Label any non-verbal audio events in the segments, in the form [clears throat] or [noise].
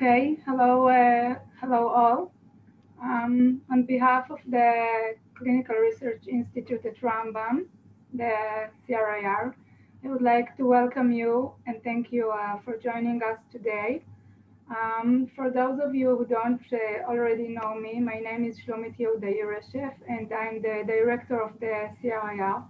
Okay, hello, uh, hello all. Um, on behalf of the Clinical Research Institute at Rambam, the CRIR, I would like to welcome you and thank you uh, for joining us today. Um, for those of you who don't uh, already know me, my name is Shlomit Yehuda Yereshev and I'm the director of the CRIR.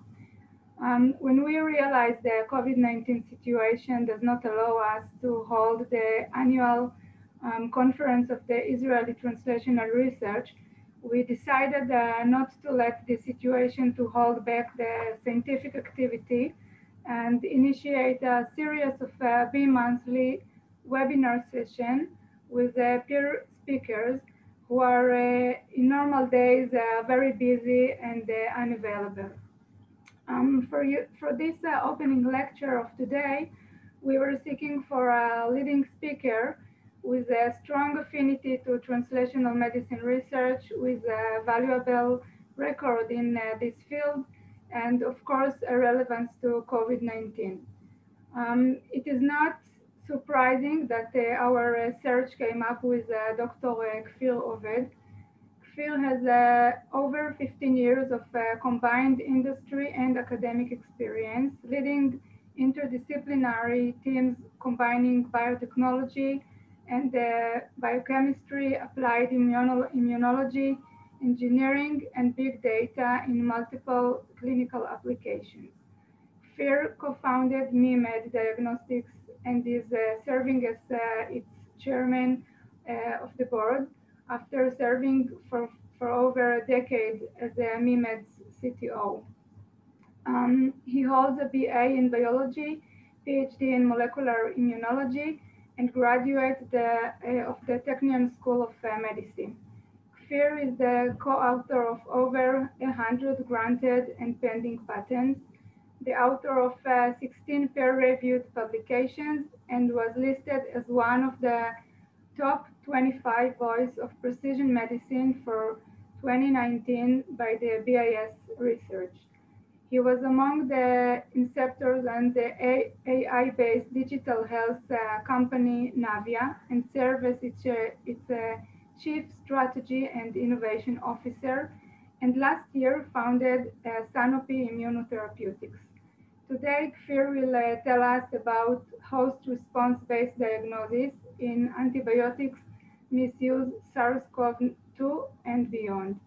Um, when we realized the COVID-19 situation does not allow us to hold the annual um, conference of the Israeli Translational Research, we decided uh, not to let the situation to hold back the scientific activity and initiate a series of uh, bi-monthly webinar session with uh, peer speakers who are uh, in normal days uh, very busy and uh, unavailable. Um, for, you, for this uh, opening lecture of today, we were seeking for a leading speaker with a strong affinity to translational medicine research, with a valuable record in uh, this field, and of course, a relevance to COVID-19. Um, it is not surprising that uh, our search came up with uh, Dr. Kfir Oved, Kfir has uh, over 15 years of uh, combined industry and academic experience, leading interdisciplinary teams combining biotechnology and biochemistry, applied immuno immunology, engineering, and big data in multiple clinical applications. Kfir co-founded MeMed Diagnostics and is uh, serving as uh, its chairman uh, of the board after serving for, for over a decade as a MeMed's CTO. Um, he holds a BA in biology, PhD in molecular immunology, and graduate the, uh, of the Technion School of uh, Medicine. Kfir is the co-author of over 100 granted and pending patents, the author of uh, 16 peer-reviewed publications, and was listed as one of the top 25 Voice of Precision Medicine for 2019 by the BIS research. He was among the inceptors and the AI-based digital health uh, company Navia and served as its, uh, its uh, chief strategy and innovation officer and last year founded uh, Canopy Immunotherapeutics. Today, Kfir will uh, tell us about host response-based diagnosis in antibiotics misuse SARS-CoV-2 and beyond.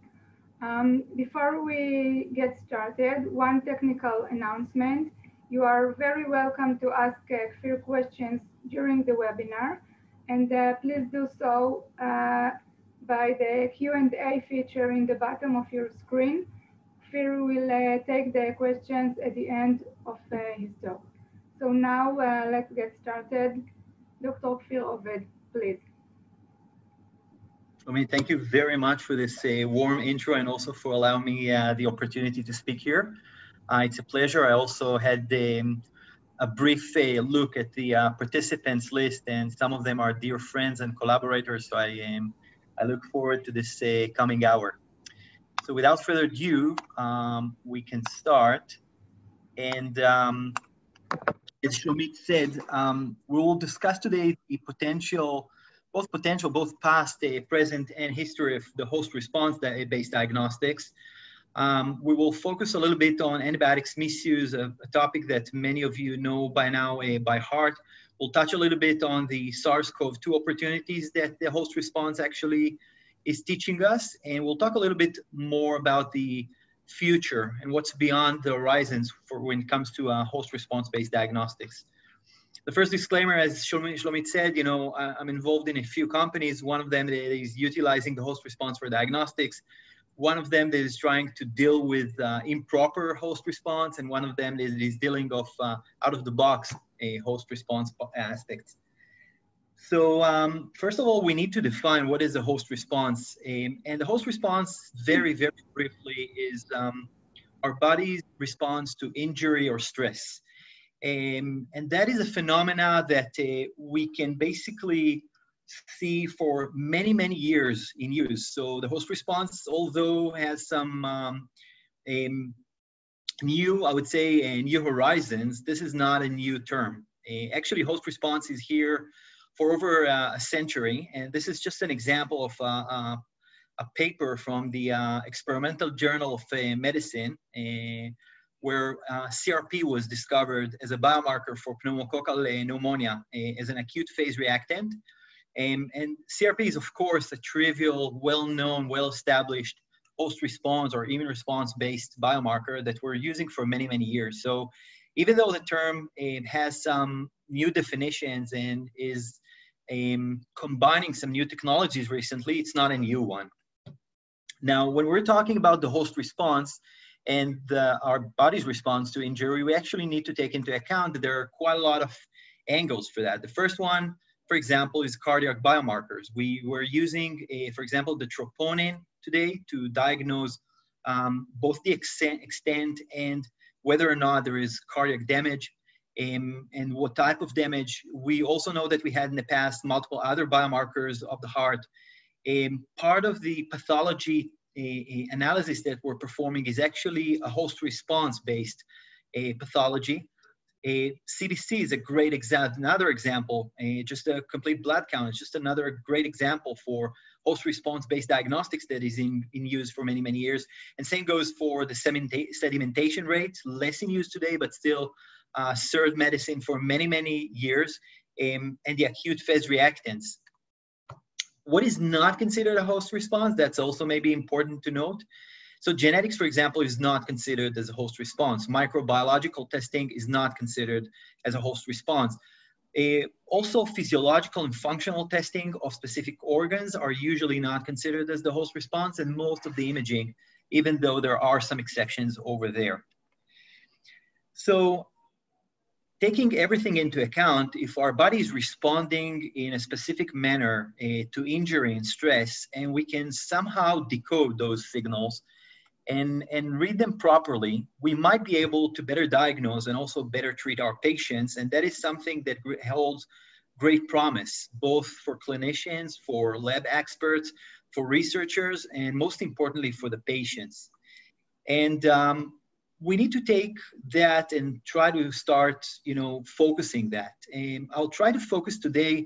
Um, before we get started, one technical announcement. You are very welcome to ask uh, few questions during the webinar, and uh, please do so uh, by the Q&A feature in the bottom of your screen. Kfir will uh, take the questions at the end of uh, his talk. So now uh, let's get started. Dr. Kfir Oved, please. I mean, thank you very much for this uh, warm intro and also for allowing me uh, the opportunity to speak here. Uh, it's a pleasure. I also had um, a brief uh, look at the uh, participants list and some of them are dear friends and collaborators. So I, um, I look forward to this uh, coming hour. So without further ado, um, we can start. And um, as Shlomit said, um, we will discuss today the potential both potential, both past, uh, present, and history of the host response-based diagnostics. Um, we will focus a little bit on antibiotics misuse, a, a topic that many of you know by now uh, by heart. We'll touch a little bit on the SARS-CoV-2 opportunities that the host response actually is teaching us, and we'll talk a little bit more about the future and what's beyond the horizons for when it comes to uh, host response-based diagnostics the first disclaimer, as Shlomit said, you know, I'm involved in a few companies. One of them is utilizing the host response for diagnostics. One of them is trying to deal with uh, improper host response, and one of them is, dealing of uh, out of the box a host response aspects. So um, first of all, we need to define what is a host response. Um, and the host response, very, very briefly, is um, our body's response to injury or stress. Um, and that is a phenomena that uh, we can basically see for many, many years in use. So the host response, although has some um, um, new, I would say, uh, new horizons, this is not a new term. Uh, actually, host response is here for over uh, a century. And this is just an example of uh, uh a paper from the Experimental Journal of Medicine, where CRP was discovered as a biomarker for pneumococcal pneumonia as an acute phase reactant. Um, and CRP is, of course, a trivial, well-known, well-established host response or immune response based biomarker that we're using for many, many years. So even though the term um, has some new definitions and is um, combining some new technologies recently, it's not a new one. Now, when we're talking about the host response and our body's response to injury, we actually need to take into account that there are quite a lot of angles for that. The first one, for example, is cardiac biomarkers. We were using, a, for example, the troponin today to diagnose um, both the extent, extent and whether or not there is cardiac damage um, and what type of damage. We also know that we had in the past multiple other biomarkers of the heart. Um, part of the pathology analysis that we're performing is actually a host response based pathology. A CDC is a great example, another example, just a complete blood count. It's just another great example for host response based diagnostics that is in, in use for many, many years. And same goes for the sedimentation rate, less in use today, but still uh, served medicine for many, many years, um, and the acute phase reactants. What is not considered a host response, that's also maybe important to note. So genetics, for example, is not considered as a host response. Microbiological testing is not considered as a host response. Uh, also, physiological and functional testing of specific organs are usually not considered as the host response, and most of the imaging, even though there are some exceptions over there. So, taking everything into account, if our body is responding in a specific manner uh, to injury and stress, and we can somehow decode those signals, and, and read them properly, we might be able to better diagnose and also better treat our patients. And that is something that holds great promise, both for clinicians, for lab experts, for researchers, and most importantly, for the patients. And um, we need to take that and try to start, you know, focusing that. And I'll try to focus today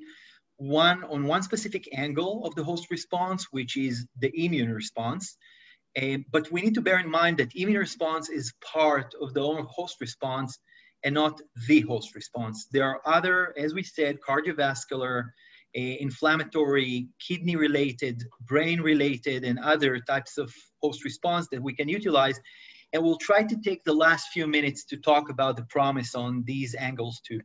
one on one specific angle of the host response, which is the immune response. Uh, but we need to bear in mind that immune response is part of the host response and not the host response. There are other, as we said, cardiovascular, uh, inflammatory, kidney related, brain related, and other types of host response that we can utilize. And we'll try to take the last few minutes to talk about the promise on these angles too.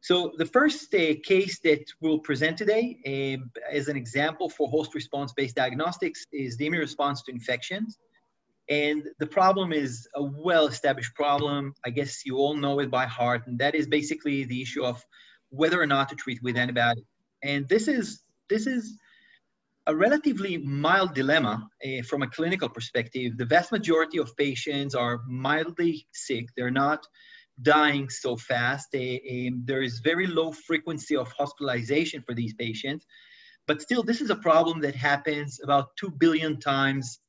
So the first uh, case that we'll present today uh, as an example for host response-based diagnostics is the immune response to infections. And the problem is a well-established problem. I guess you all know it by heart, and that is basically the issue of whether or not to treat with antibiotics. And this is this is a relatively mild dilemma uh, from a clinical perspective. The vast majority of patients are mildly sick. They're not dying so fast. there is very low frequency of hospitalization for these patients. But still, this is a problem that happens about 2 billion times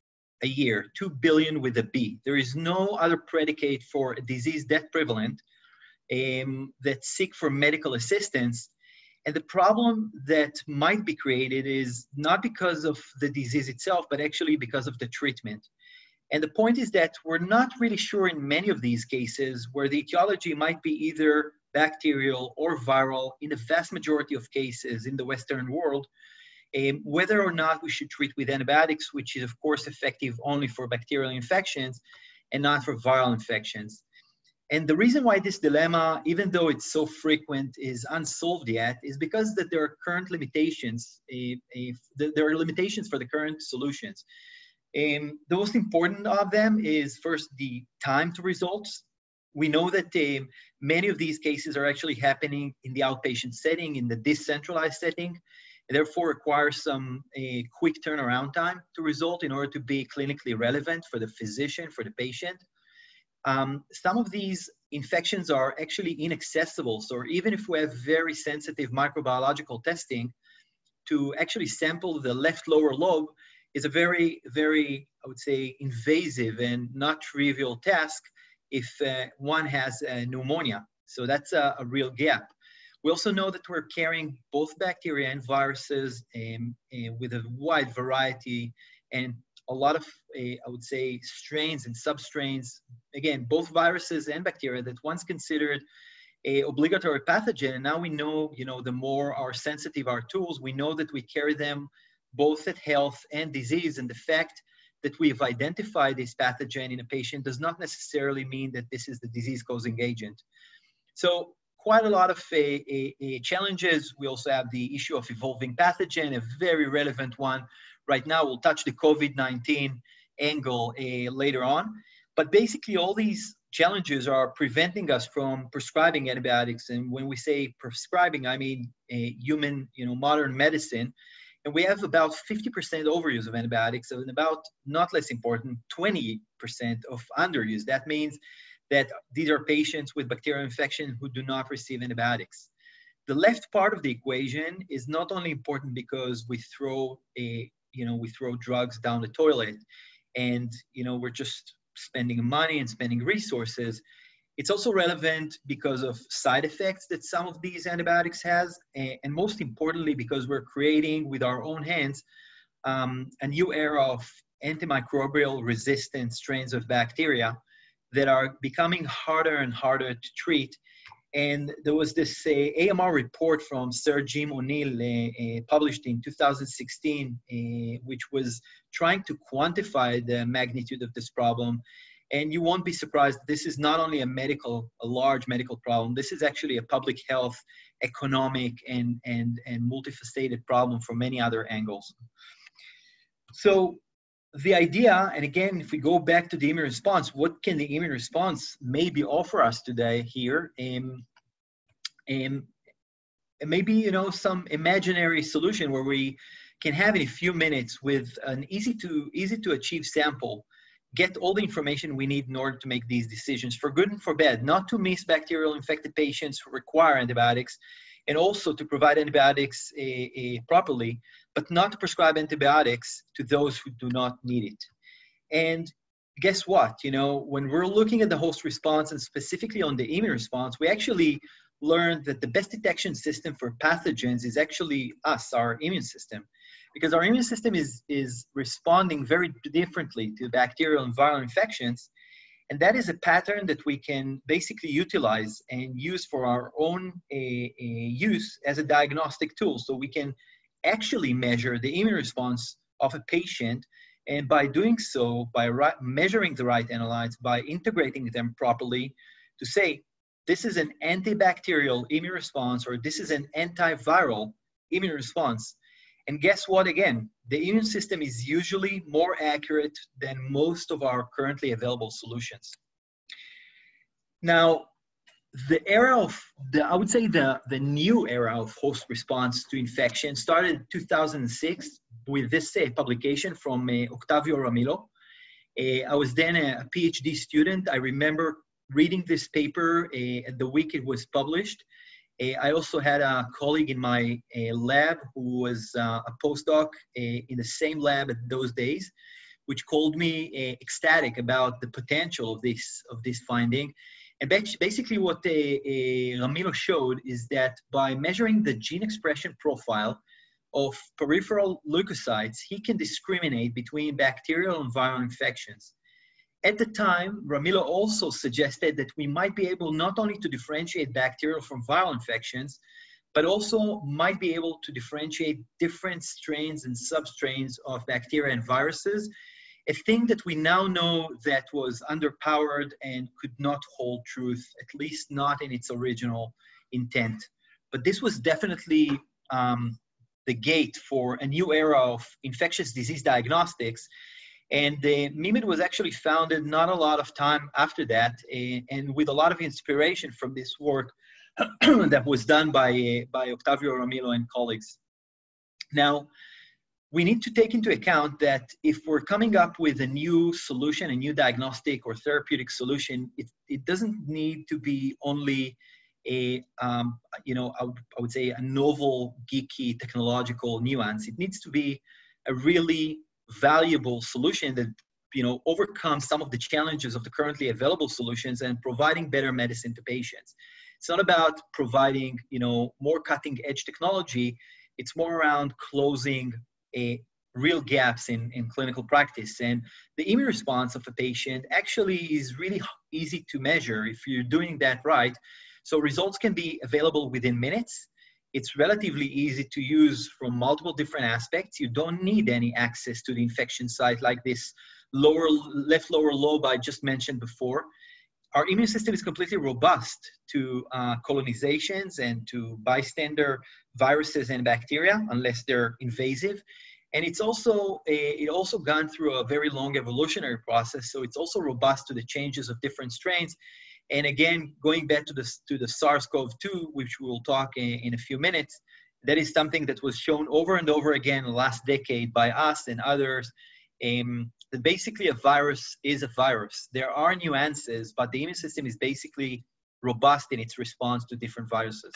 a year, 2 billion with a B. There is no other predicate for a disease that prevalent um, that seek for medical assistance. And the problem that might be created is not because of the disease itself, but actually because of the treatment. And the point is that we're not really sure in many of these cases where the etiology might be either bacterial or viral in the vast majority of cases in the Western world, um, whether or not we should treat with antibiotics, which is of course effective only for bacterial infections and not for viral infections. And the reason why this dilemma, even though it's so frequent, is unsolved yet, is because that there are current limitations. Uh, uh, there are limitations for the current solutions. Um, the most important of them is first the time to results. We know that uh, many of these cases are actually happening in the outpatient setting, in the decentralized setting, and therefore require some a quick turnaround time to result in order to be clinically relevant for the physician, for the patient. Um, some of these infections are actually inaccessible. So even if we have very sensitive microbiological testing to actually sample the left lower lobe, is a very, very, I would say, invasive and not trivial task if uh, one has pneumonia. So that's a, a, real gap. We also know that we're carrying both bacteria and viruses um, uh, with a wide variety and a lot of, uh, I would say, strains and substrains. Again, both viruses and bacteria that once considered a obligatory pathogen, and now we know, you know, the more our sensitive our tools, we know that we carry them both at health and disease, and the fact that we've identified this pathogen in a patient does not necessarily mean that this is the disease-causing agent. So quite a lot of challenges. We also have the issue of evolving pathogen, a very relevant one. Right now, we'll touch the COVID-19 angle uh, later on. But basically, all these challenges are preventing us from prescribing antibiotics. And when we say prescribing, I mean a human, you know, modern medicine. And we have about 50% overuse of antibiotics and about, not less important, 20% of underuse. That means that these are patients with bacterial infection who do not receive antibiotics. The left part of the equation is not only important because we throw a, you know, we throw drugs down the toilet and, you know, we're just spending money and spending resources. It's also relevant because of side effects that some of these antibiotics has, and most importantly, because we're creating with our own hands um, a new era of antimicrobial resistant strains of bacteria that are becoming harder and harder to treat. And there was this uh, AMR report from Sir Jim O'Neill uh, uh, published in 2016, uh, which was trying to quantify the magnitude of this problem. And you won't be surprised, this is not only a medical, a large medical problem, this is actually a public health, economic, and, and, and multifaceted problem from many other angles. So the idea, and again, if we go back to the immune response, what can the immune response maybe offer us today here? Um, um, maybe you know some imaginary solution where we can have in a few minutes with an easy to easy to achieve sample get all the information we need in order to make these decisions for good and for bad not to miss bacterial infected patients who require antibiotics and also to provide antibiotics uh, uh, properly, but not to prescribe antibiotics to those who do not need it. And guess what? You know, when we're looking at the host response and specifically on the immune response, we actually learned that the best detection system for pathogens is actually us, our immune system, because our immune system is, is responding very differently to bacterial and viral infections and that is a pattern that we can basically utilize and use for our own uh, uh, use as a diagnostic tool. So we can actually measure the immune response of a patient. And by doing so, by measuring the right analytes, by integrating them properly, to say, this is an antibacterial immune response or this is an antiviral immune response. And guess what again? the immune system is usually more accurate than most of our currently available solutions. Now, the era of the i would say the the new era of host response to infection started in 2006 with this uh, publication from uh, octavio ramilo uh, i was then a, a, phd student i remember reading this paper uh, the week it was published Eh, I also had a colleague in my eh, lab who was uh, a postdoc eh, in the same lab at those days, which called me ecstatic about the potential of this of this finding. And basically, what Ramilo showed is that by measuring the gene expression profile of peripheral leukocytes, he can discriminate between bacterial and viral infections. At the time, Ramilo also suggested that we might be able not only to differentiate bacterial from viral infections, but also might be able to differentiate different strains and substrains of bacteria and viruses, a thing that we now know that was underpowered and could not hold truth, at least not in its original intent. But this was definitely um, the gate for a new era of infectious disease diagnostics and uh, MeMed was actually founded not a lot of time after that, uh, and with a lot of inspiration from this work [clears throat] that was done by, by Octavio Ramilo and colleagues. Now, we need to take into account that if we're coming up with a new solution, a new diagnostic or therapeutic solution, it, it doesn't need to be only a, um, you know, I I would say a novel, geeky, technological nuance. It needs to be a really valuable solution that you know, overcome some of the challenges of the currently available solutions and providing better medicine to patients. It's not about providing, you know, more cutting edge technology. It's more around closing a real gaps in, in clinical practice. And the immune response of a patient actually is really easy to measure if you're doing that right. So results can be available within minutes. It's relatively easy to use from multiple different aspects. You don't need any access to the infection site like this lower left lower lobe I just mentioned before. Our immune system is completely robust to uh, colonizations and to bystander viruses and bacteria, unless they're invasive and it's also a, it also gone through a very long evolutionary process so it's also robust to the changes of different strains and again going back to the to the sars-cov-2 which we'll talk in, in a few minutes that is something that was shown over and over again last decade by us and others um, that basically a virus is a virus there are nuances but the immune system is basically robust in its response to different viruses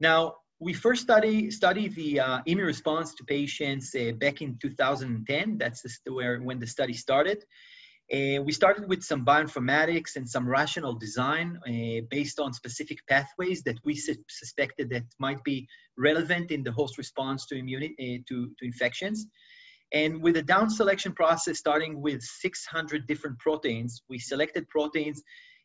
now we first study study the uh, immune response to patients uh, back in 2010. That's the, where when the study started. Uh, we started with some bioinformatics and some rational design uh, based on specific pathways that we su suspected that might be relevant in the host response to immunity uh, to, to infections. And with a down selection process, starting with 600 different proteins, we selected proteins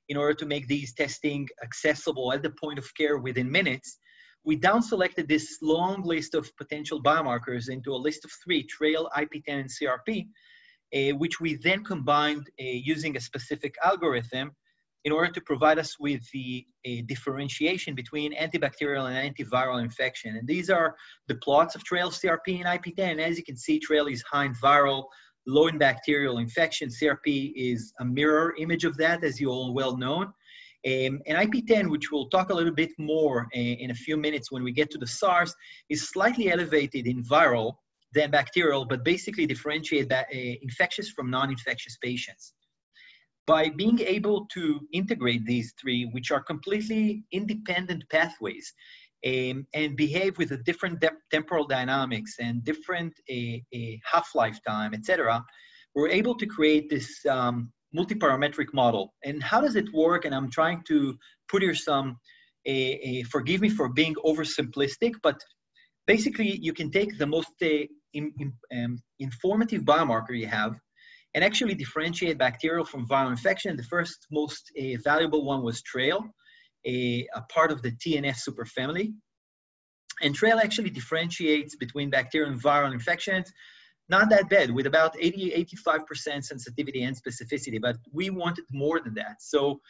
in order to make these testing accessible at the point of care within minutes we down selected this long list of potential biomarkers into a list of three, TRAIL, IP10, and CRP, which we then combined uh, using a specific algorithm in order to provide us with the differentiation between antibacterial and antiviral infection. And these are the plots of TRAIL, CRP, and IP10. And as you can see, TRAIL is high in viral, low in bacterial infection. CRP is a mirror image of that, as you all well know. Um, and IP10, which we'll talk a little bit more uh, in a few minutes when we get to the SARS, is slightly elevated in viral than bacterial, but basically differentiate uh, infectious from non-infectious patients. By being able to integrate these three, which are completely independent pathways, um, and behave with a different temporal dynamics and different uh, half-life time, etc., we're able to create this um, multi-parametric model. And how does it work? And I'm trying to put here some, forgive me for being oversimplistic, but basically you can take the most in, in, um, informative biomarker you have and actually differentiate bacterial from viral infection. The first most uh, valuable one was TRAIL, a, a part of the TNF superfamily. And TRAIL actually differentiates between bacterial and viral infections not that bad with about 80, 85% sensitivity and specificity, but we wanted more than that. So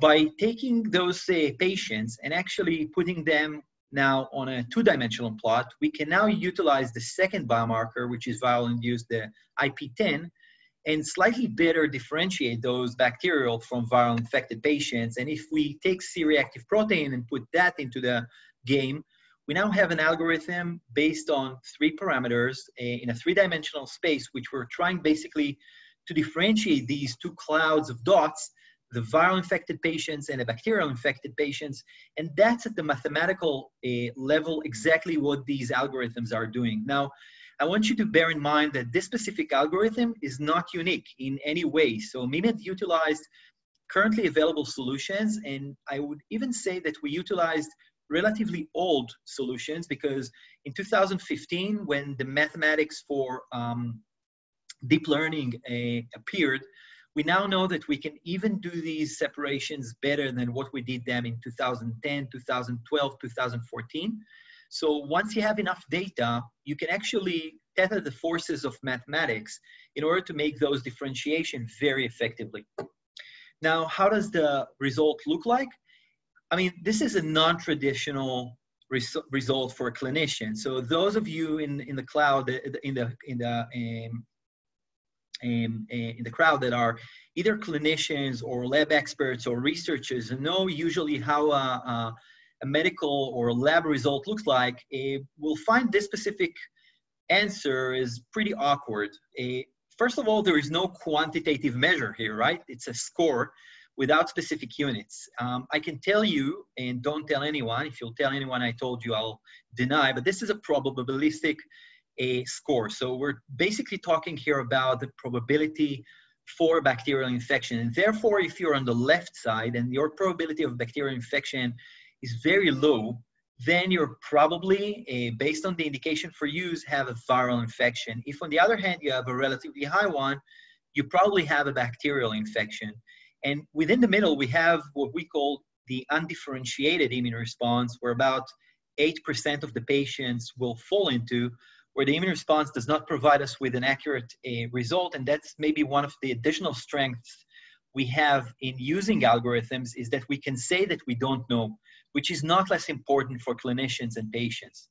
by taking those uh, patients and actually putting them now on a two-dimensional plot, we can now utilize the second biomarker, which is viral-induced, the IP10, and slightly better differentiate those bacterial from viral infected patients. And if we take C-reactive protein and put that into the game, we now have an algorithm based on three parameters eh, in a three-dimensional space, which we're trying basically to differentiate these two clouds of dots, the viral infected patients and the bacterial infected patients. And that's at the mathematical uh, level exactly what these algorithms are doing. Now, I want you to bear in mind that this specific algorithm is not unique in any way. So MeMed utilized currently available solutions, and I would even say that we utilized relatively old solutions because in 2015, when the mathematics for um, deep learning uh, appeared, we now know that we can even do these separations better than what we did them in 2010, 2012, 2014. So once you have enough data, you can actually tether the forces of mathematics in order to make those differentiation very effectively. Now, how does the result look like? I mean, this is a non-traditional res- result for a clinician. So those of you in in the cloud, in the in the um, um, in the crowd that are either clinicians or lab experts or researchers know usually how a, a, a medical or lab result looks like, uh, will find this specific answer is pretty awkward. Uh, first of all, there is no quantitative measure here, right? It's a score without specific units. Um, I can tell you, and don't tell anyone, if you'll tell anyone I told you, I'll deny, but this is a probabilistic a score. So we're basically talking here about the probability for bacterial infection. And therefore, if you're on the left side and your probability of bacterial infection is very low, then you're probably, uh, based on the indication for use, have a viral infection. If on the other hand, you have a relatively high one, you probably have a bacterial infection. And within the middle, we have what we call the undifferentiated immune response, where about 8% of the patients will fall into, where the immune response does not provide us with an accurate uh, result. And that's maybe one of the additional strengths we have in using algorithms is that we can say that we don't know, which is not less important for clinicians and patients.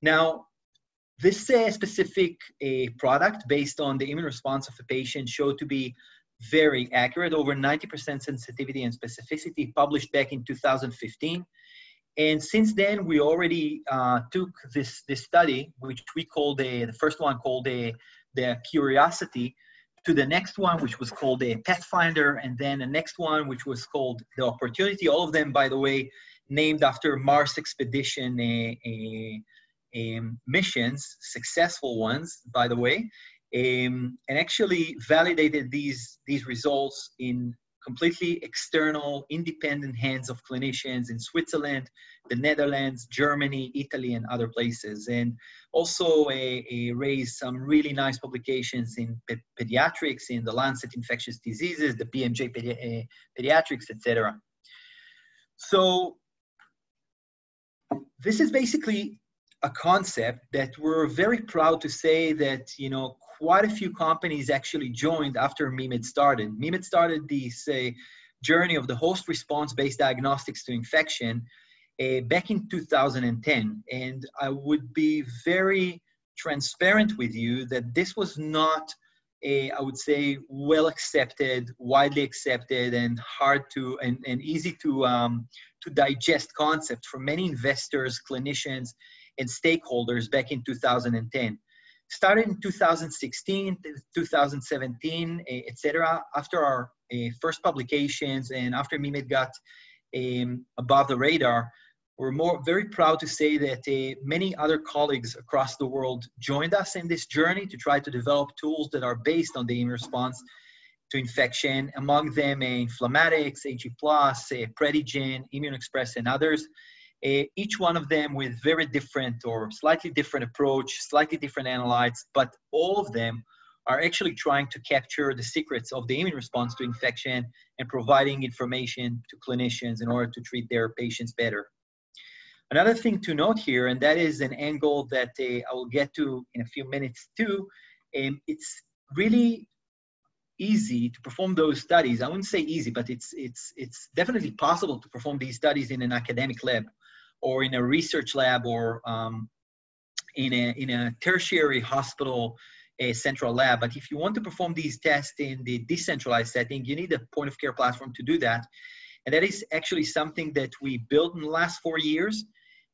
Now, this uh, specific uh, product based on the immune response of a patient showed to be very accurate, over 90% sensitivity and specificity, published back in 2015. And since then, we already uh, took this, this study, which we called the, the first one called the, the Curiosity, to the next one, which was called the Pathfinder, and then the next one, which was called the Opportunity. All of them, by the way, named after Mars expedition missions, successful ones, by the way, um, and actually validated these, these results in completely external, independent hands of clinicians in Switzerland, the Netherlands, Germany, Italy, and other places. And also a, a raised some really nice publications in pe pediatrics, in the Lancet Infectious Diseases, the BMJ Pedi uh, Pediatrics, etc. So this is basically a concept that we're very proud to say that you know quite a few companies actually joined after MeMed started. MeMed started the say journey of the host response based diagnostics to infection uh, back in 2010. And I would be very transparent with you that this was not a, I would say, well accepted, widely accepted, and hard to and, and easy to um, to digest concept for many investors, clinicians, and stakeholders back in 2010 started in 2016, 2017, etc. After our uh, first publications and after MeMed got um, above the radar, we're more very proud to say that uh, many other colleagues across the world joined us in this journey to try to develop tools that are based on the immune response to infection. Among them, uh, Inflammatix, AG+, uh, Predigen, ImmuneXpress, and others uh, each one of them with very different or slightly different approach, slightly different analytes, but all of them are actually trying to capture the secrets of the immune response to infection and providing information to clinicians in order to treat their patients better. Another thing to note here, and that is an angle that uh, I will get to in a few minutes too, um, it's really easy to perform those studies. I wouldn't say easy, but it's, it's, it's definitely possible to perform these studies in an academic lab or in a research lab or um, in, a, in a tertiary hospital a central lab. But if you want to perform these tests in the decentralized setting, you need a point of care platform to do that. And that is actually something that we built in the last four years.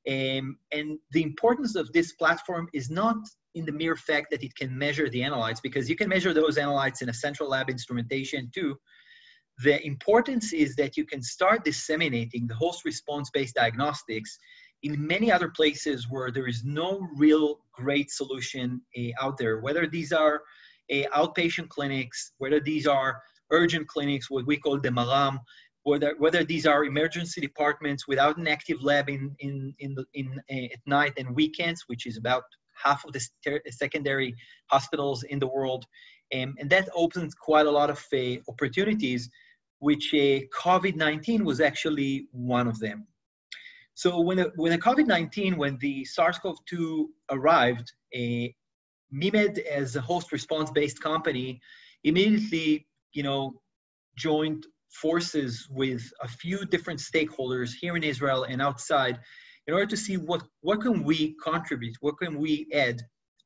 Um, and the importance of this platform is not in the mere fact that it can measure the analytes, because you can measure those analytes in a central lab instrumentation too, the importance is that you can start disseminating the host response-based diagnostics in many other places where there is no real great solution uh, out there, whether these are uh, outpatient clinics, whether these are urgent clinics, what we call the maram, whether, whether these are emergency departments without an active lab in, in, in, in uh, at night and weekends, which is about half of the secondary hospitals in the world. Um, and that opens quite a lot of opportunities which uh, COVID-19 was actually one of them. So when the, when the COVID-19, when the SARS-CoV-2 arrived, uh, MeMed as a host response-based company immediately, you know, joined forces with a few different stakeholders here in Israel and outside in order to see what, what can we contribute, what can we add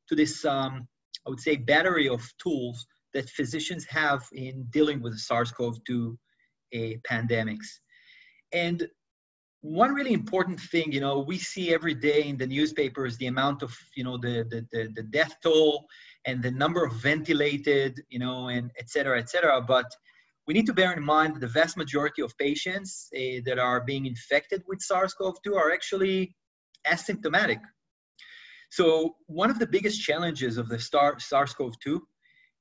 to this, um, I would say, battery of tools that physicians have in dealing with the SARS-CoV-2 pandemics. And one really important thing, you know, we see every day in the newspapers the amount of, you know, the, the, the, the death toll and the number of ventilated, you know, and et cetera, et cetera. But we need to bear in mind that the vast majority of patients uh, that are being infected with SARS-CoV-2 are actually asymptomatic. So one of the biggest challenges of the SARS-CoV-2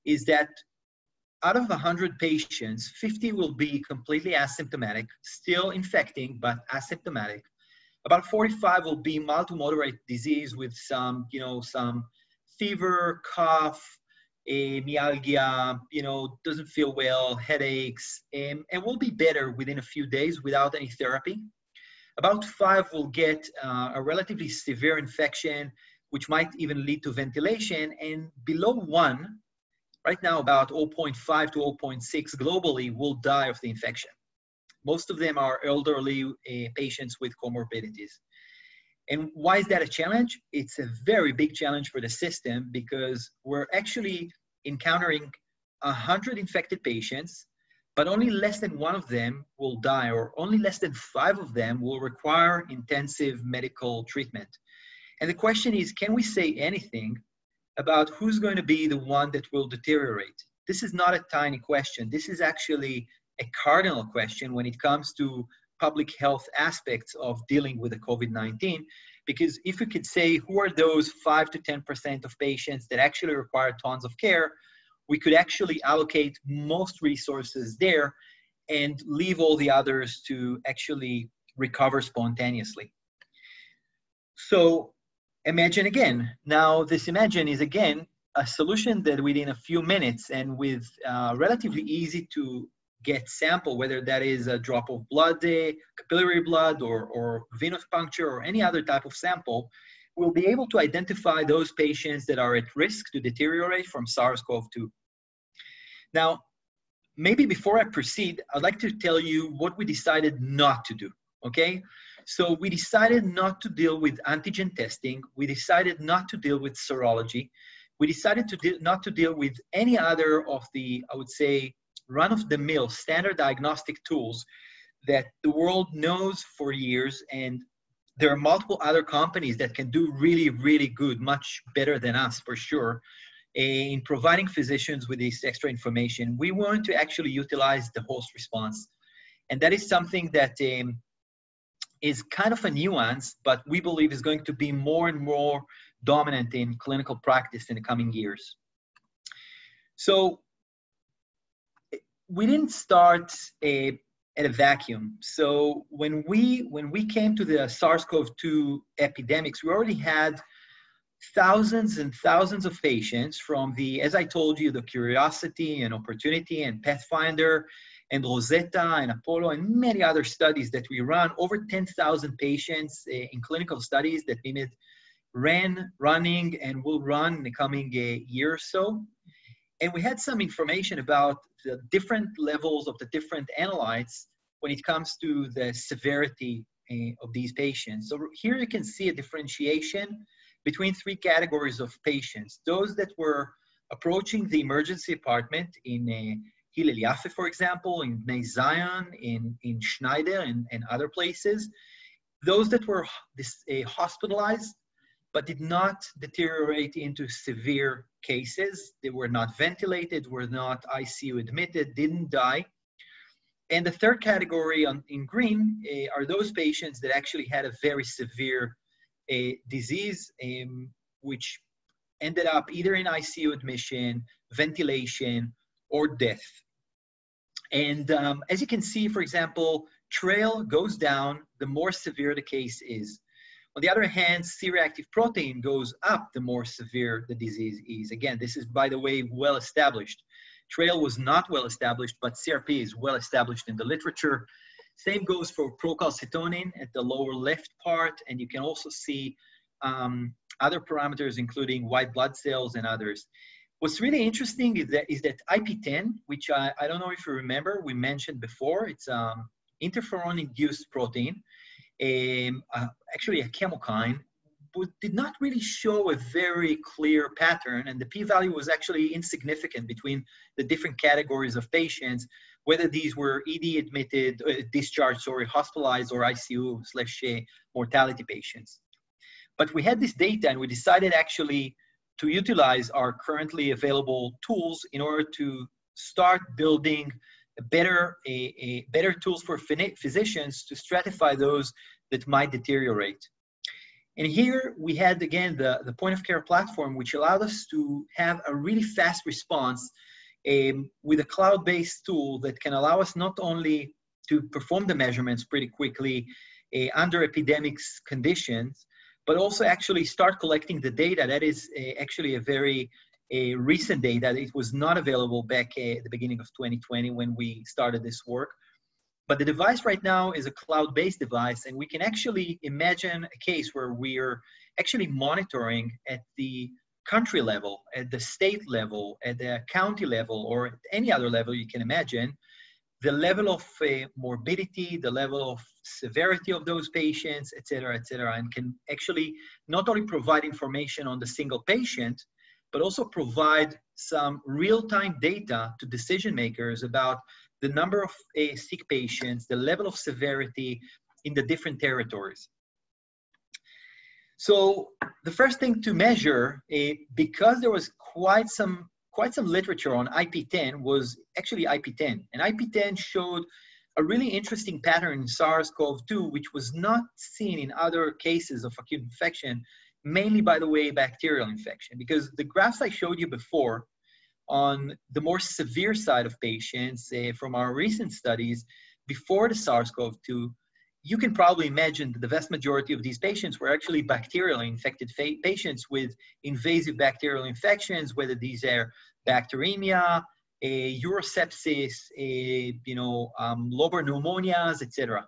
is that out of 100 patients, 50 will be completely asymptomatic, still infecting, but asymptomatic. About 45 will be mild to moderate disease with some, you know, some fever, cough, a myalgia, you know, doesn't feel well, headaches, and, and will be better within a few days without any therapy. About five will get uh, a relatively severe infection, which might even lead to ventilation, and below one, right now about 0.5 to 0.6 globally will die of the infection. Most of them are elderly uh, patients with comorbidities. And why is that a challenge? It's a very big challenge for the system because we're actually encountering 100 infected patients, but only less than one of them will die, or only less than five of them will require intensive medical treatment. And the question is can we say anything about who's going to be the one that will deteriorate? This is not a tiny question. This is actually a cardinal question when it comes to public health aspects of dealing with the COVID-19. Because if we could say who are those five to 10% of patients that actually require tons of care, we could actually allocate most resources there and leave all the others to actually recover spontaneously. So imagine again. Now this imagine is again a solution that within a few minutes and with uh, relatively easy to get sample, whether that is a drop of blood, uh, capillary blood, or, or venous puncture, or any other type of sample, we'll be able to identify those patients that are at risk to deteriorate from SARS-CoV-2. Now, maybe before I proceed, I'd like to tell you what we decided not to do, okay? So we decided not to deal with antigen testing. We decided not to deal with serology. We decided to de- not to deal with any other of the, I would say, run of the mill standard diagnostic tools that the world knows for years and there are multiple other companies that can do really really good much better than us for sure in providing physicians with this extra information we want to actually utilize the host response and that is something that um, is kind of a nuance but we believe is going to be more and more dominant in clinical practice in the coming years so we didn't start a, at a vacuum. So when we when we came to the SARS-CoV-2 epidemics, we already had thousands and thousands of patients from the, as I told you, the Curiosity and Opportunity and Pathfinder and Rosetta and Apollo and many other studies that we run, over 10,000 patients uh, in clinical studies that we ran, running, and will run in the coming uh, year or so. And we had some information about the different levels of the different analytes when it comes to the severity uh, of these patients. So here you can see a differentiation between three categories of patients. Those that were approaching the emergency department in uh, Hillel Yaffe, for example, in Bnei Zion, in, in Schneider, and, and other places. Those that were this, uh, hospitalized but did not deteriorate into severe cases. They were not ventilated, were not ICU admitted, didn't die. And the third category on, in green uh, are those patients that actually had a very severe uh, disease, um, which ended up either in ICU admission, ventilation, or death. And um, as you can see, for example, trail goes down the more severe the case is. On the other hand, C-reactive protein goes up the more severe the disease is. Again, this is, by the way, well established. Trail was not well established, but CRP is well established in the literature. Same goes for procalcitonin at the lower left part, and you can also see um, other parameters, including white blood cells and others. What's really interesting is that, is that IP10, which I, I don't know if you remember, we mentioned before, it's um, interferon-induced protein um, uh, actually a chemokine, but did not really show a very clear pattern, and the p-value was actually insignificant between the different categories of patients, whether these were ED admitted, uh, discharged, sorry, hospitalized, or ICU slash uh, mortality patients. But we had this data, and we decided actually to utilize our currently available tools in order to start building better, a, a better tools for physicians to stratify those that might deteriorate. And here we had again the, the point of care platform, which allowed us to have a really fast response um, with a cloud-based tool that can allow us not only to perform the measurements pretty quickly uh, under epidemics conditions, but also actually start collecting the data. That is uh, actually a very uh, recent data. It was not available back uh, at the beginning of 2020 when we started this work. But the device right now is a cloud-based device, and we can actually imagine a case where we're actually monitoring at the country level, at the state level, at the county level, or any other level you can imagine, the level of uh, morbidity, the level of severity of those patients, et cetera, et cetera, and can actually not only provide information on the single patient, but also provide some real-time data to decision makers about the number of uh, sick patients, the level of severity in the different territories. So the first thing to measure, uh, because there was quite some quite some literature on IP10, was actually IP10, and IP10 showed a really interesting pattern in SARS-CoV-2, which was not seen in other cases of acute infection, mainly by the way bacterial infection, because the graphs I showed you before on the more severe side of patients uh, from our recent studies before the SARS-CoV-2 you can probably imagine that the vast majority of these patients were actually bacterially infected patients with invasive bacterial infections, whether these are bacteremia, a urosepsis, a, you know, um, lobar pneumonias, etc.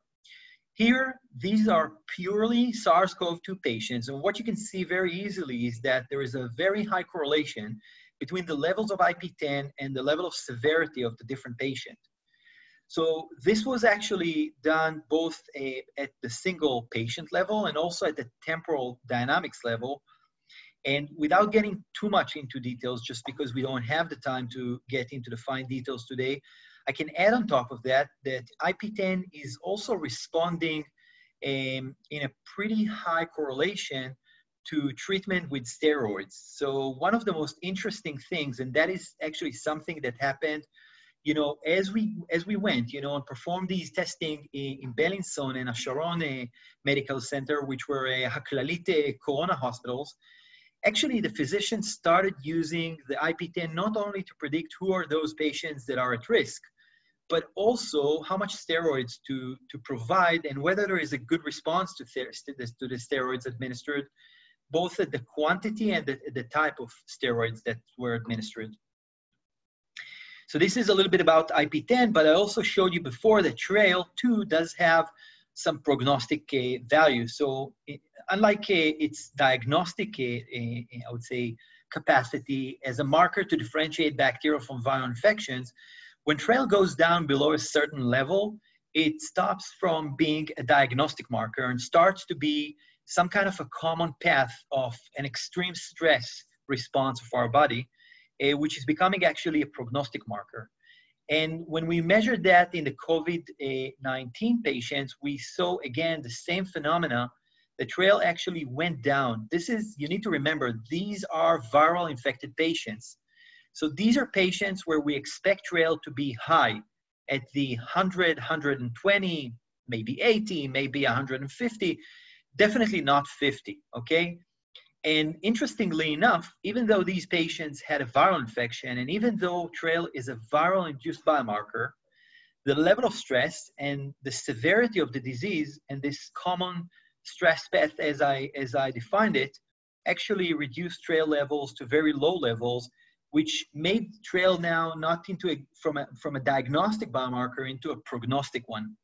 Here, these are purely SARS-CoV-2 patients, and what you can see very easily is that there is a very high correlation between the levels of IP10 and the level of severity of the different patient. So this was actually done both a, at the single patient level and also at the temporal dynamics level. And without getting too much into details, just because we don't have the time to get into the fine details today, I can add on top of that that IP10 is also responding um, in a pretty high correlation to treatment with steroids. So one of the most interesting things, and that is actually something that happened you know, as we as we went, you know, and performed these testing in, in Beilinson and HaSharon Medical Center, which were uh, Haklalit Corona hospitals, actually the physicians started using the IP10 not only to predict who are those patients that are at risk, but also how much steroids to, to provide and whether there is a good response to, to the steroids administered, both at the quantity and the, the type of steroids that were administered. So this is a little bit about IP10, but I also showed you before that Trail 2 does have some prognostic uh, value. So it, unlike uh, its diagnostic, uh, uh, I would say, capacity as a marker to differentiate bacterial from viral infections, when Trail goes down below a certain level, it stops from being a diagnostic marker and starts to be some kind of a common path of an extreme stress response of our body uh, which is becoming actually a prognostic marker. And when we measured that in the COVID-19 patients, we saw again the same phenomena. The trail actually went down. This is, you need to remember, these are viral infected patients. So these are patients where we expect trail to be high at the 100, 120, maybe 80, maybe 150, definitely not 50, okay? And interestingly enough, even though these patients had a viral infection, and even though trail is a viral induced biomarker, the level of stress and the severity of the disease and this common stress path as I, as I defined it, actually reduced trail levels to very low levels, which made trail now not into a, from a, from a diagnostic biomarker into a prognostic one.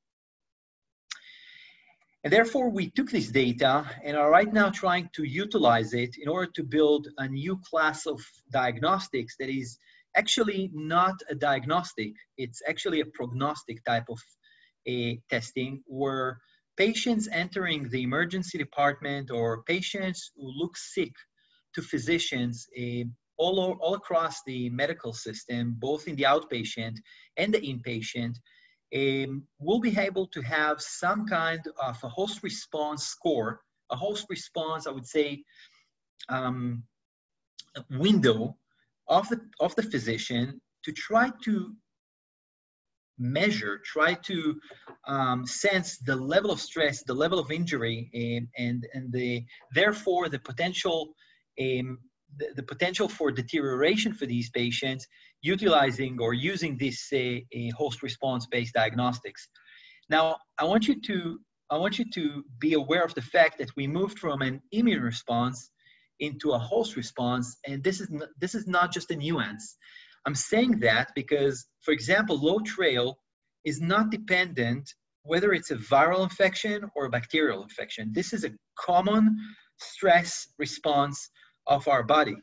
And therefore, we took this data and are right now trying to utilize it in order to build a new class of diagnostics that is actually not a diagnostic. It's actually a prognostic type of a testing where patients entering the emergency department or patients who look sick to physicians uh, all, all across the medical system, both in the outpatient and the inpatient, um, we'll be able to have some kind of a host response score, a host response, I would say, um, window of the, of the physician to try to measure, try to um, sense the level of stress, the level of injury, and and, and the therefore the potential um, the, the, potential for deterioration for these patients utilizing or using this uh, host response based diagnostics. Now, I want you to I want you to be aware of the fact that we moved from an immune response into a host response, and this is this is not just a nuance. I'm saying that because, for example, low trail is not dependent whether it's a viral infection or a bacterial infection. This is a common stress response of our body.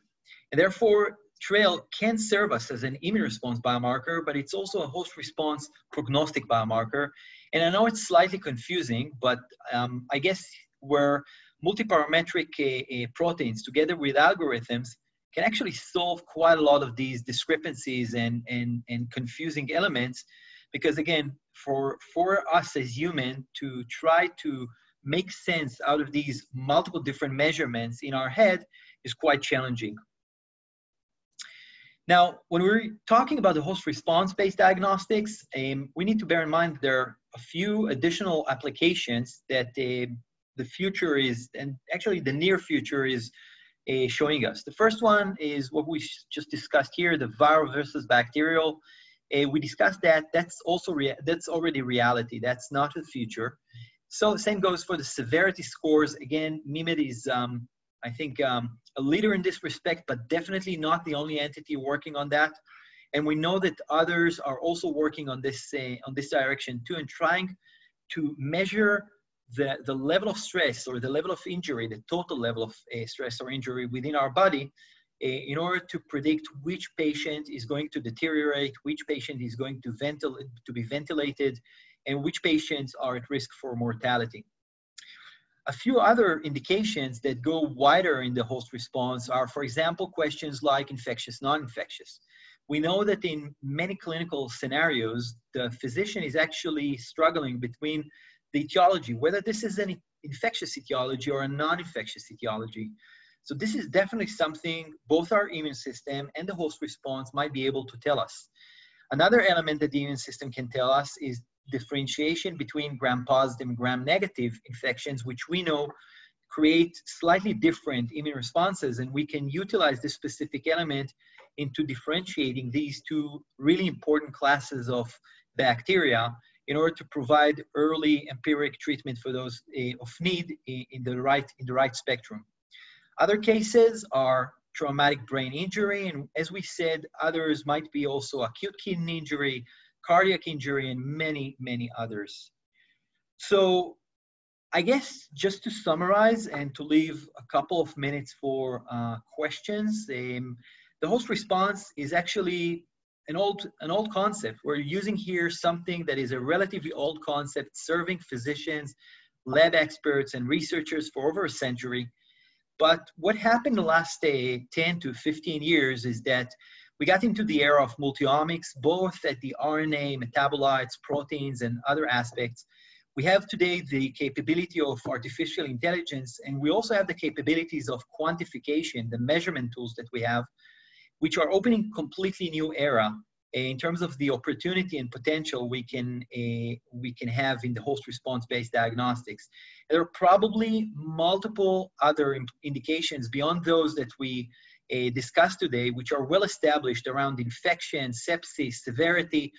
And therefore, trail can serve us as an immune response biomarker, but it's also a host response prognostic biomarker. And I know it's slightly confusing, but um, I guess where multiparametric uh, uh, proteins together with algorithms can actually solve quite a lot of these discrepancies and, and, and confusing elements because again for for us as human to try to make sense out of these multiple different measurements in our head is quite challenging now when we're talking about the host response based diagnostics um, we need to bear in mind there are a few additional applications that uh, the future is and actually the near future is uh, showing us. The first one is what we just discussed here, the viral versus bacterial. Uh, we discussed that. That's also that's already reality. That's not the future. So same goes for the severity scores. Again, MeMed is, um, I think, um, a leader in this respect, but definitely not the only entity working on that. And we know that others are also working on this uh, on this direction too, and trying to measure the, the level of stress or the level of injury, the total level of uh, stress or injury within our body, uh, in order to predict which patient is going to deteriorate, which patient is going to, ventil- to be ventilated, and which patients are at risk for mortality. A few other indications that go wider in the host response are, for example, questions like infectious, non-infectious. We know that in many clinical scenarios, the physician is actually struggling between the etiology, whether this is an infectious etiology or a non-infectious etiology. So this is definitely something both our immune system and the host response might be able to tell us. Another element that the immune system can tell us is differentiation between gram-positive and gram-negative infections, which we know create slightly different immune responses, and we can utilize this specific element into differentiating these two really important classes of bacteria in order to provide early empiric treatment for those uh, of need in the right in the right spectrum. Other cases are traumatic brain injury, and as we said, others might be also acute kidney injury, cardiac injury, and many, many others. So I guess just to summarize and to leave a couple of minutes for uh, questions, um, the host response is actually an old an old concept. We're using here something that is a relatively old concept, serving physicians, lab experts, and researchers for over a century. But what happened the last uh, 10 to 15 years is that we got into the era of multiomics, both at the RNA, metabolites, proteins, and other aspects. We have today the capability of artificial intelligence, and we also have the capabilities of quantification, the measurement tools that we have which are opening completely new era in terms of the opportunity and potential we can uh, we can have in the host response based diagnostics there are probably multiple other indications beyond those that we uh, discussed today which are well established around infection sepsis severity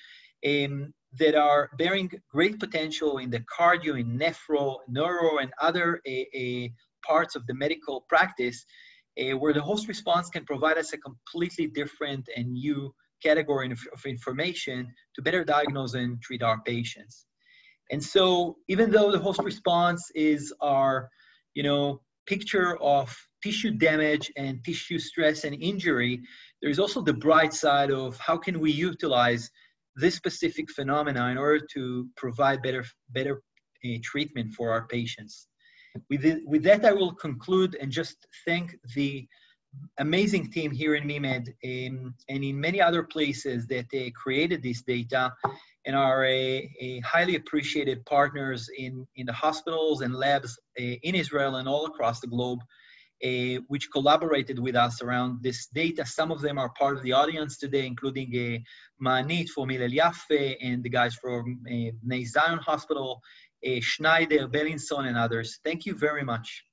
um, that are bearing great potential in the cardio in nephro neuro and other uh, parts of the medical practice uh, where the host response can provide us a completely different and new category of, of information to better diagnose and treat our patients. And so even though the host response is our, you know, picture of tissue damage and tissue stress and injury, there is also the bright side of how can we utilize this specific phenomena in order to provide better, better uh, treatment for our patients. With, the, with that, I will conclude and just thank the amazing team here in MeMed um, and in many other places that they created this data and are a, a, highly appreciated partners in, in the hospitals and labs uh, in Israel and all across the globe. uh, which collaborated with us around this data. Some of them are part of the audience today, including uh, Manit from Hillel Yaffe and the guys from uh, Zion Hospital, uh, Schneider, Beilinson, and others. Thank you very much.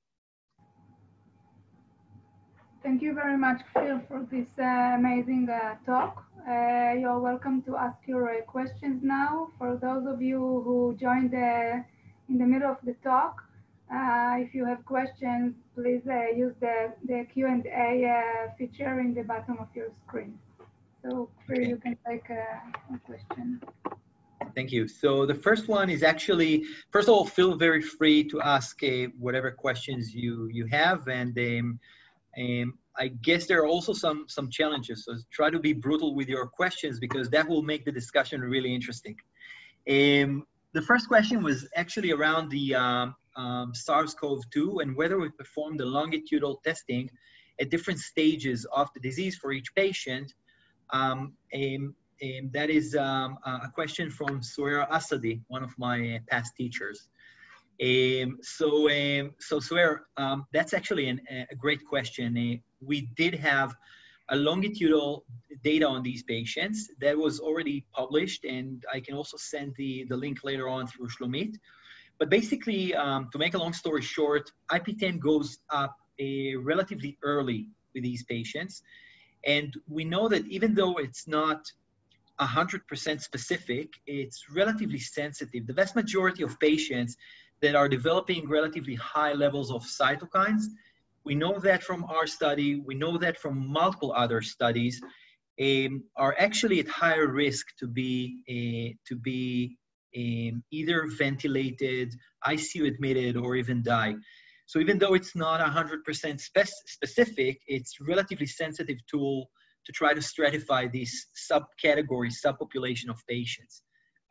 Thank you very much, Kfir, for this uh, amazing uh, talk. Uh, you're welcome to ask your uh, questions now. For those of you who joined in the middle of the talk, uh, if you have questions, please uh, use the, the Q&A feature in the bottom of your screen. So, Kfir, you can take a question. Thank you. So the first one is actually, first of all, feel very free to ask uh, whatever questions you you have, and um, um, I guess there are also some some challenges. So try to be brutal with your questions because that will make the discussion really interesting. Um, the first question was actually around the um, um, SARS-CoV-2 and whether we performed the longitudinal testing at different stages of the disease for each patient. Um, um, that is um, a question from Suera Asadi, one of my past teachers. Um, so, um, so Swear, um, that's actually an, a great question. Uh, we did have a longitudinal data on these patients that was already published, and I can also send the, the link later on through Shlomit. But basically, um, to make a long story short, IP10 goes up uh, relatively early with these patients. And we know that even though it's not 100% specific, it's relatively sensitive. The vast majority of patients that are developing relatively high levels of cytokines. We know that from our study, we know that from multiple other studies, um, are actually at higher risk to be, uh, to be um, either ventilated, ICU admitted, or even die. So even though it's not 100% spec specific, it's relatively sensitive tool to try to stratify this subcategory, subpopulation of patients.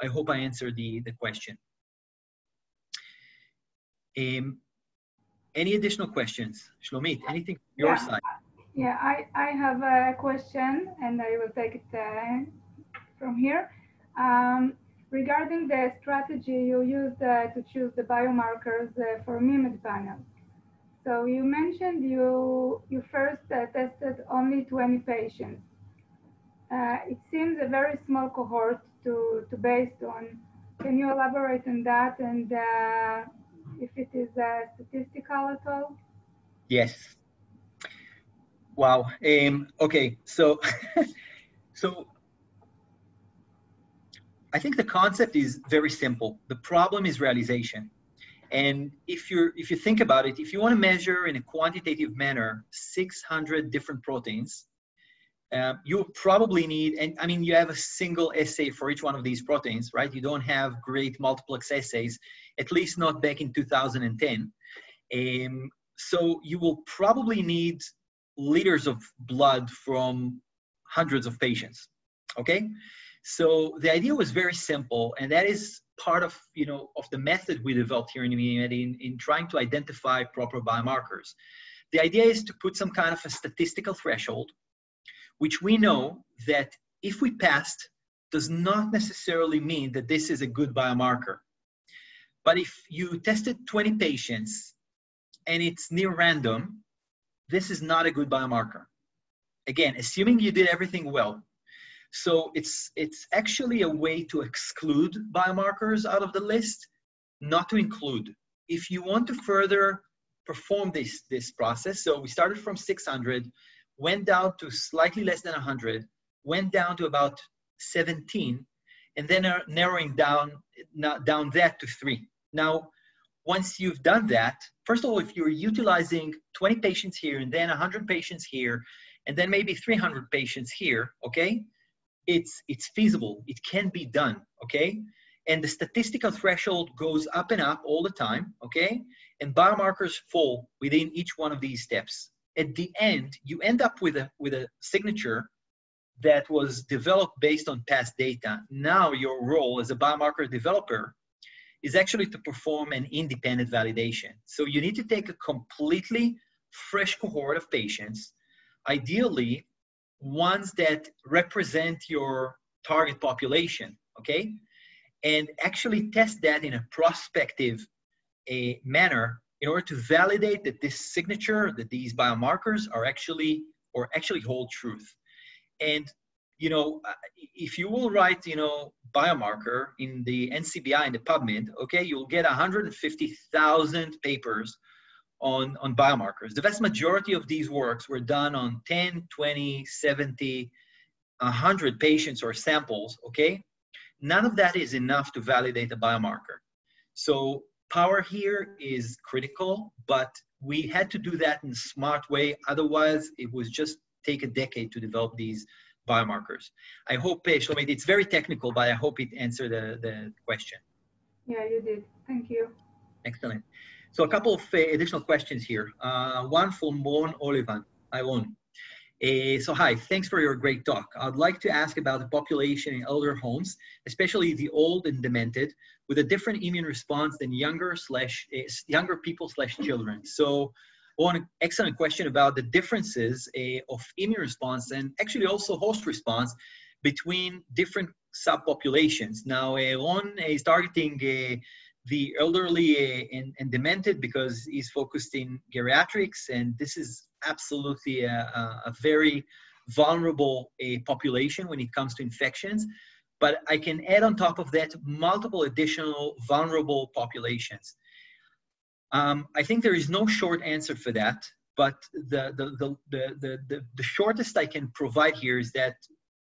I hope I answered the, the question. Um, any additional questions? Shlomit, anything from your yeah. side? Yeah, I, I have a question and I will take it uh, from here. Um, regarding the strategy you used uh, to choose the biomarkers uh, for MeMed panel. So you mentioned you, you first uh, tested only 20 patients. Uh, it seems a very small cohort to, to based on. Can you elaborate on that and uh, if it is statistical at all? Yes. Wow. Um, okay. So, [laughs] so I think the concept is very simple. The problem is realization. And if you if you think about it, if you want to measure in a quantitative manner 600 different proteins, uh, you probably need, and I mean, you have a single assay for each one of these proteins, right? You don't have great multiplex assays, at least not back in 2010. Um, so you will probably need liters of blood from hundreds of patients, okay? So the idea was very simple, and that is part of, you know, of the method we developed here in Immunity in, in trying to identify proper biomarkers. The idea is to put some kind of a statistical threshold which we know that if we passed does not necessarily mean that this is a good biomarker. But if you tested 20 patients and it's near random, this is not a good biomarker. Again, assuming you did everything well. So it's, it's actually a way to exclude biomarkers out of the list, not to include. If you want to further perform this, this process, so we started from 600, went down to slightly less than 100, went down to about 17, and then are narrowing down, down that to three. Now, once you've done that, first of all, if you're utilizing 20 patients here and then 100 patients here, and then maybe 300 patients here, okay, it's, it's feasible. It can be done, okay? And the statistical threshold goes up and up all the time, okay? And biomarkers fall within each one of these steps at the hmm. end, you end up with a, with a signature that was developed based on past data. Now your role as a biomarker developer is actually to perform an independent validation. So you need to take a completely fresh cohort of patients, ideally ones that represent your target population, okay? And actually test that in a prospective a manner in order to validate that this signature, that these biomarkers are actually or actually hold truth. And you know, uh, if you will write, you know, biomarker in the NCBI in the PubMed, okay, you'll get 150,000 papers on, on biomarkers. The vast majority of these works were done on 10, 20, 70, 100 patients or samples, okay? None of that is enough to validate a biomarker. So power here is critical, but we had to do that in a smart way. Otherwise, it was just take a decade to develop these biomarkers. I hope, uh, Shlomit, it's very technical, but I hope it answered the, the question. Yeah, you did. Thank you. Excellent. So a couple of uh, additional questions here. Uh, one from Ron Olivan. Hi, Ron. Uh, so hi, thanks for your great talk. I'd like to ask about the population in elder homes, especially the old and demented, with a different immune response than younger slash uh, younger people slash children. So one excellent question about the differences uh, of immune response and actually also host response between different subpopulations. Now, uh, one is targeting uh, the elderly and, and, demented because he's focused in geriatrics, and this is absolutely a, a very vulnerable population when it comes to infections. But I can add on top of that multiple additional vulnerable populations. Um, I think there is no short answer for that, but the, the, the, the, the, the shortest I can provide here is that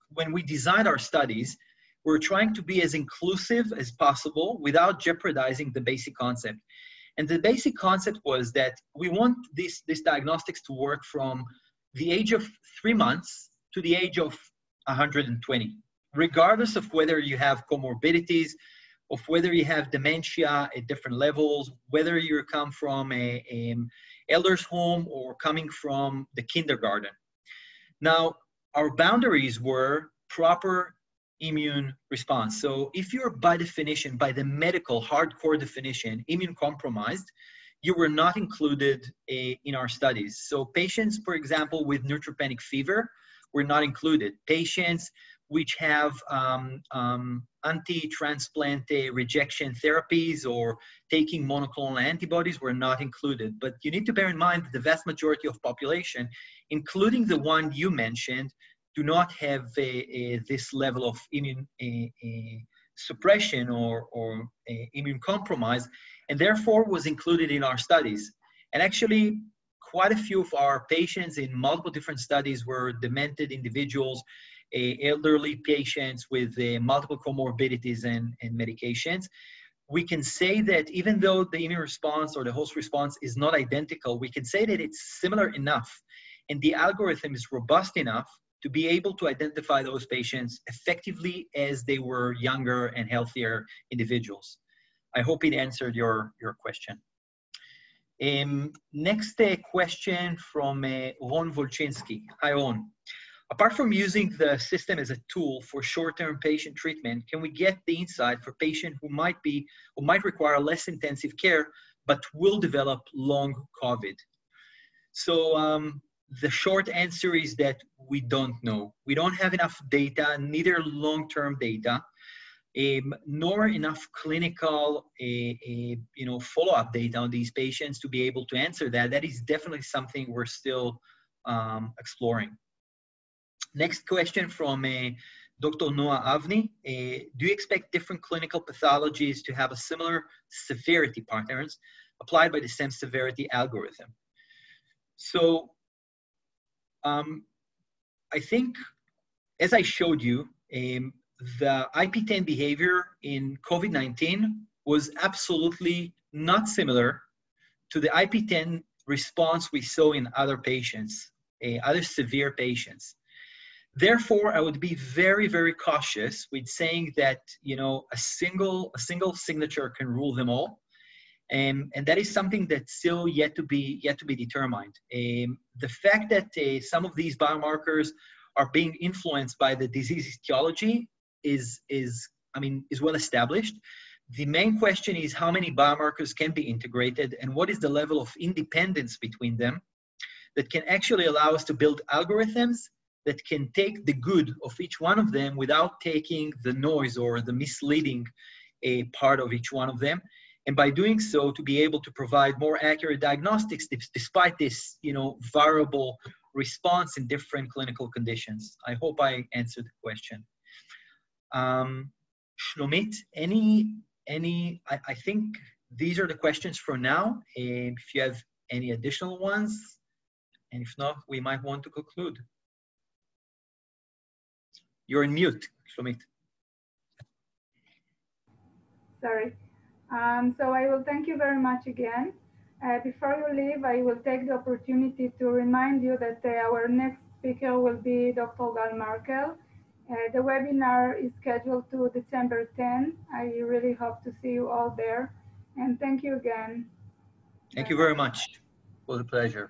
when we design our studies, we're trying to be as inclusive as possible without jeopardizing the basic concept. And the basic concept was that we want this, this diagnostics to work from the age of three months to the age of 120, regardless of whether you have comorbidities, of whether you have dementia at different levels, whether you come from a, a elder's home or coming from the kindergarten. Now, our boundaries were proper immune response. So if you're by definition, by the medical hardcore definition, immune compromised, you were not included a, in our studies. So patients, for example, with neutropenic fever were not included. Patients which have um, um, anti-transplant rejection therapies or taking monoclonal antibodies were not included. But you need to bear in mind that the vast majority of population, including the one you mentioned, do not have this level of immune suppression or, or immune compromise, and therefore was included in our studies. And actually, quite a few of our patients in multiple different studies were demented individuals, elderly patients with uh, multiple comorbidities and, and medications. We can say that even though the immune response or the host response is not identical, we can say that it's similar enough and the algorithm is robust enough to be able to identify those patients effectively as they were younger and healthier individuals. I hope it answered your, your question. Um, next uh, question from uh, Ron Volchinsky. Hi, Ron. Apart from using the system as a tool for short-term patient treatment, can we get the insight for patient who might be who might require less intensive care but will develop long COVID? So um, the short answer is that we don't know. We don't have enough data, neither long-term data, um, nor enough clinical, uh, uh, you know, follow-up data on these patients to be able to answer that. That is definitely something we're still um, exploring. Next question from uh, Dr. Noah Avni. Uh, do you expect different clinical pathologies to have a similar severity patterns applied by the same severity algorithm? So um, I think, as I showed you, um, the IP10 behavior in COVID-19 was absolutely not similar to the IP10 response we saw in other patients, uh, other severe patients. Therefore, I would be very, very cautious with saying that you know a single a single signature can rule them all. Um, and that is something that's still yet to be yet to be determined. Um, the fact that uh, some of these biomarkers are being influenced by the disease etiology is is I mean is well established. The main question is how many biomarkers can be integrated and what is the level of independence between them that can actually allow us to build algorithms that can take the good of each one of them without taking the noise or the misleading a part of each one of them and by doing so, to be able to provide more accurate diagnostics despite this, you know, variable response in different clinical conditions. I hope I answered the question. Um, Shlomit, any, any, I, I think these are the questions for now. and If you have any additional ones, and if not, we might want to conclude. You're in mute, Shlomit. Sorry. Um, so I will thank you very much again. Uh, before you leave, I will take the opportunity to remind you that uh, our next speaker will be Dr. Gal Markel. Uh, the webinar is scheduled to December 10. I really hope to see you all there. And thank you again. Thank you very much. It was a pleasure.